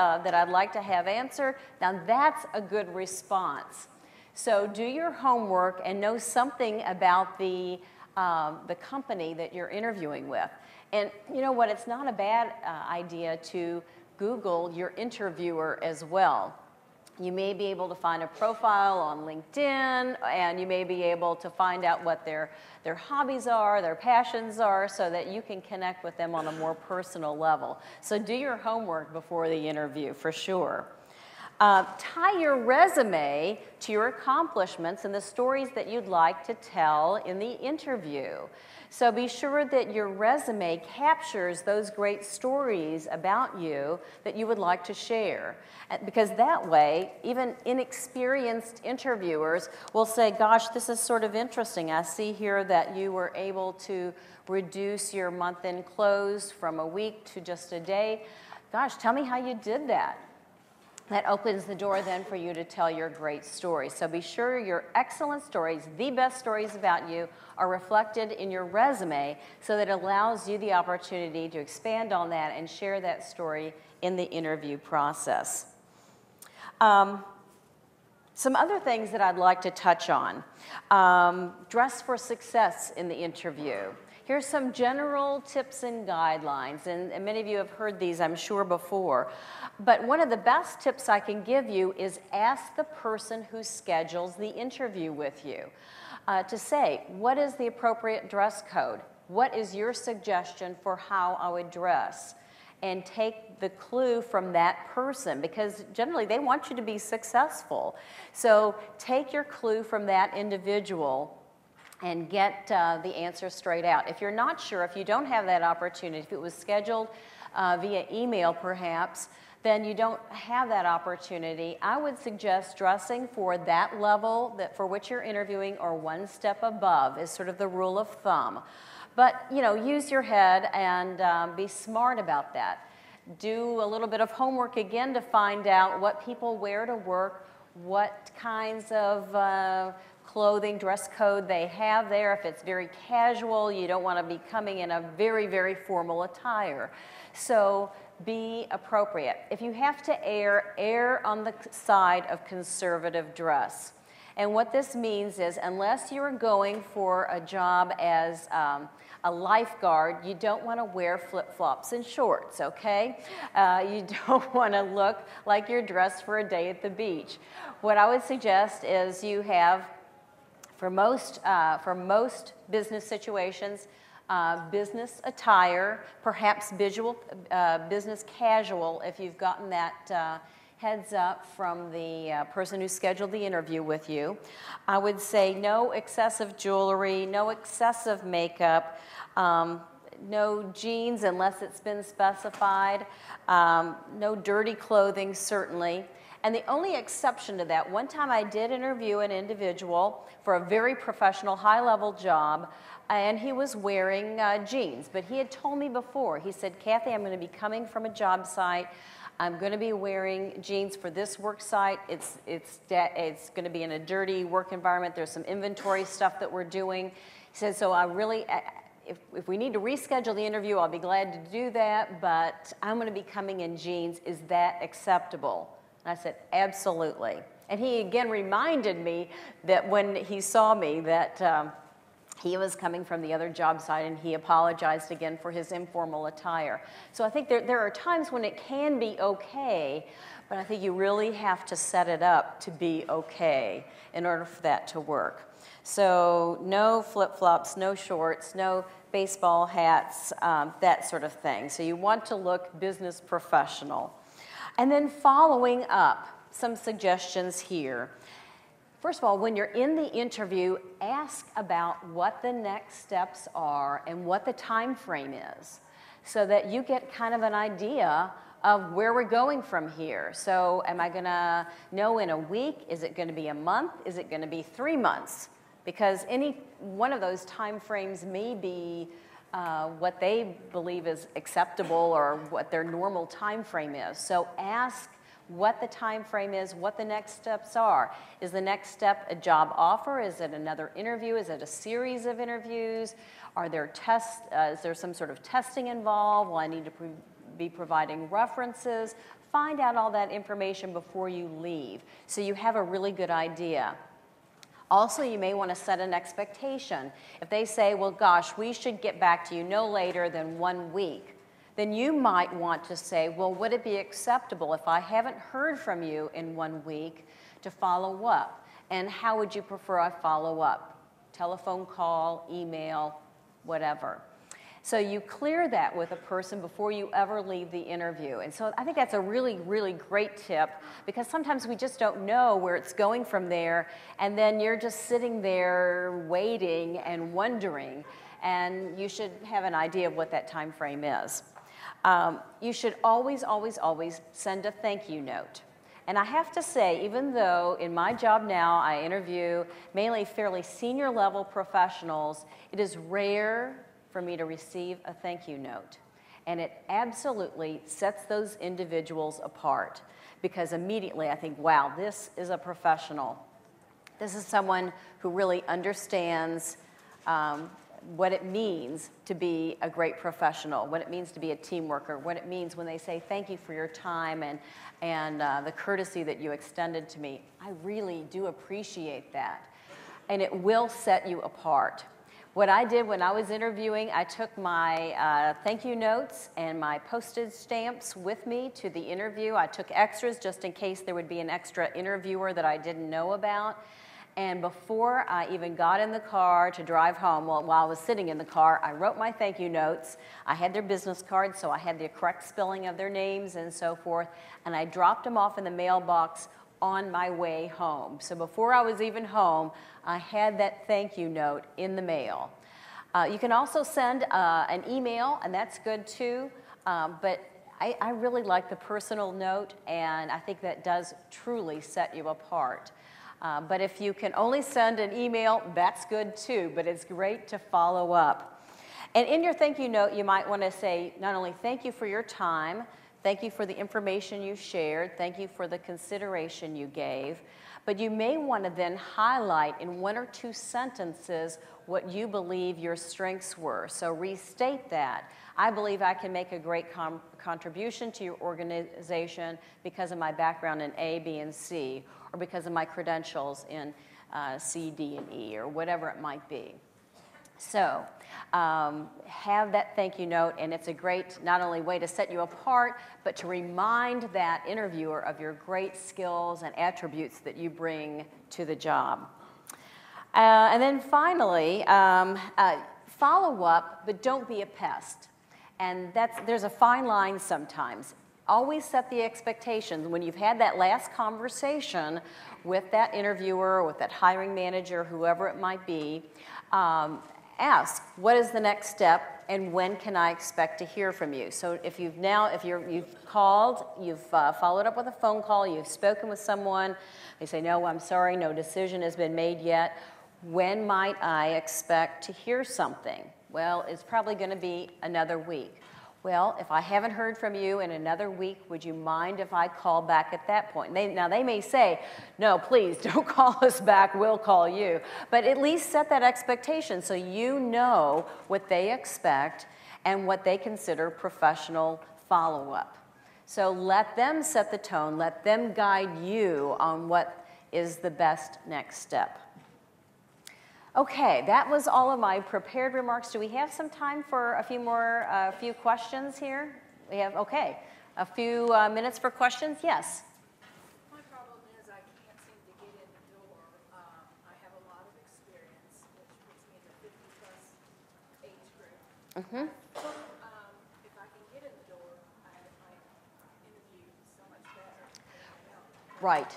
uh, that I'd like to have answered. Now, that's a good response. So, do your homework and know something about the, um, the company that you're interviewing with. And you know what? It's not a bad uh, idea to Google your interviewer as well. You may be able to find a profile on LinkedIn, and you may be able to find out what their, their hobbies are, their passions are, so that you can connect with them on a more personal level. So do your homework before the interview, for sure. Uh, tie your resume to your accomplishments and the stories that you'd like to tell in the interview. So be sure that your resume captures those great stories about you that you would like to share. Because that way, even inexperienced interviewers will say, Gosh, this is sort of interesting. I see here that you were able to reduce your month end close from a week to just a day. Gosh, tell me how you did that that opens the door then for you to tell your great story. So be sure your excellent stories, the best stories about you, are reflected in your resume so that it allows you the opportunity to expand on that and share that story in the interview process. Um, some other things that I'd like to touch on. Um, dress for success in the interview. Here's some general tips and guidelines, and, and, many of you have heard these, I'm sure, before. But one of the best tips I can give you is ask the person who schedules the interview with you uh, to say, what is the appropriate dress code? What is your suggestion for how I would dress? And take the clue from that person because generally they want you to be successful. So take your clue from that individual and get uh, the answer straight out. If you're not sure, if you don't have that opportunity, if it was scheduled uh, via email perhaps, then you don't have that opportunity. I would suggest dressing for that level that for which you're interviewing or one step above is sort of the rule of thumb. But you know, use your head and um, be smart about that. Do a little bit of homework again to find out what people wear to work, what kinds of uh, clothing, dress code they have there. If it's very casual, you don't want to be coming in a very, very formal attire. So be appropriate. If you have to err, err on the side of conservative dress. And what this means is, unless you're going for a job as um, a lifeguard, you don't want to wear flip flops and shorts, okay? Uh, you don't want to look like you're dressed for a day at the beach. What I would suggest is you have for most, uh, for most business situations, uh, business attire, perhaps visual, uh, business casual, if you've gotten that uh, heads up from the uh, person who scheduled the interview with you. I would say no excessive jewelry, no excessive makeup. Um, no jeans unless it's been specified, um, no dirty clothing, certainly. And the only exception to that, one time I did interview an individual for a very professional, high level job, and he was wearing uh, jeans. But he had told me before, he said, Kathy, I'm going to be coming from a job site. I'm going to be wearing jeans for this work site. It's, it's, it's going to be in a dirty work environment. There's some inventory stuff that we're doing. He said, so I really, if, if we need to reschedule the interview, I'll be glad to do that, but I'm going to be coming in jeans. Is that acceptable? And I said, absolutely. And he again reminded me that when he saw me that um, he was coming from the other job site and he apologized again for his informal attire. So I think there, there are times when it can be okay, but I think you really have to set it up to be okay in order for that to work. So no flip flops, no shorts, no baseball hats, um, that sort of thing. So you want to look business professional. And then following up, some suggestions here. First of all, when you're in the interview, ask about what the next steps are and what the time frame is so that you get kind of an idea of where we're going from here. So, am I going to know in a week? Is it going to be a month? Is it going to be 3 months? Because any one of those time frames may be uh, what they believe is acceptable or what their normal time frame is. So ask what the time frame is, what the next steps are. Is the next step a job offer? Is it another interview? Is it a series of interviews? Are there tests? Uh, is there some sort of testing involved? Will I need to be providing references. Find out all that information before you leave so you have a really good idea. Also, you may want to set an expectation. If they say, well, gosh, we should get back to you no later than one week, then you might want to say, well, would it be acceptable if I haven't heard from you in one week to follow up? And how would you prefer I follow up? Telephone call, email, whatever. So you clear that with a person before you ever leave the interview. And so I think that's a really, really great tip because sometimes we just don't know where it's going from there. And then you're just sitting there waiting and wondering. And you should have an idea of what that time frame is. Um, you should always, always, always send a thank you note. And I have to say, even though in my job now I interview mainly fairly senior level professionals, it is rare for me to receive a thank you note. And it absolutely sets those individuals apart because immediately I think, wow, this is a professional. This is someone who really understands um, what it means to be a great professional, what it means to be a team worker, what it means when they say thank you for your time and, and uh, the courtesy that you extended to me. I really do appreciate that. And it will set you apart. What I did when I was interviewing, I took my uh, thank you notes and my postage stamps with me to the interview. I took extras just in case there would be an extra interviewer that I didn't know about. And before I even got in the car to drive home, well, while I was sitting in the car, I wrote my thank you notes. I had their business cards, so I had the correct spelling of their names and so forth. And I dropped them off in the mailbox on my way home. So before I was even home, I had that thank you note in the mail. Uh, you can also send uh, an email, and that's good too. Um, but I, I, really like the personal note, and I think that does truly set you apart. Uh, but if you can only send an email, that's good too, but it's great to follow up. And in your thank you note, you might want to say not only thank you for your time, Thank you for the information you shared. Thank you for the consideration you gave. But you may want to then highlight in one or two sentences what you believe your strengths were. So restate that. I believe I can make a great contribution to your organization because of my background in A, B, and C, or because of my credentials in uh, C, D, and E, or whatever it might be. So um, have that thank you note, and it's a great not only way to set you apart, but to remind that interviewer of your great skills and attributes that you bring to the job. Uh, and then finally, um, uh, follow up, but don't be a pest. And that's, there's a fine line sometimes. Always set the expectations. When you've had that last conversation with that interviewer, with that hiring manager, whoever it might be, um, ask, what is the next step and when can I expect to hear from you? So if you've now, if you're, you've called, you've uh, followed up with a phone call, you've spoken with someone, they say, no, I'm sorry, no decision has been made yet. When might I expect to hear something? Well, it's probably going to be another week. Well, if I haven't heard from you in another week, would you mind if I call back at that point? They, now, they may say, no, please don't call us back, we'll call you. But at least set that expectation so you know what they expect and what they consider professional follow up. So let them set the tone, let them guide you on what is the best next step. Okay, that was all of my prepared remarks. Do we have some time for a few more, a uh, few questions here? We have, okay, a few uh, minutes for questions? Yes. My problem is I can't seem to get in the door. Um, I have a lot of experience, which puts me in the 50 plus age group. Mm-hmm. Um, if I can get in the door, I, my interview so much better. Right.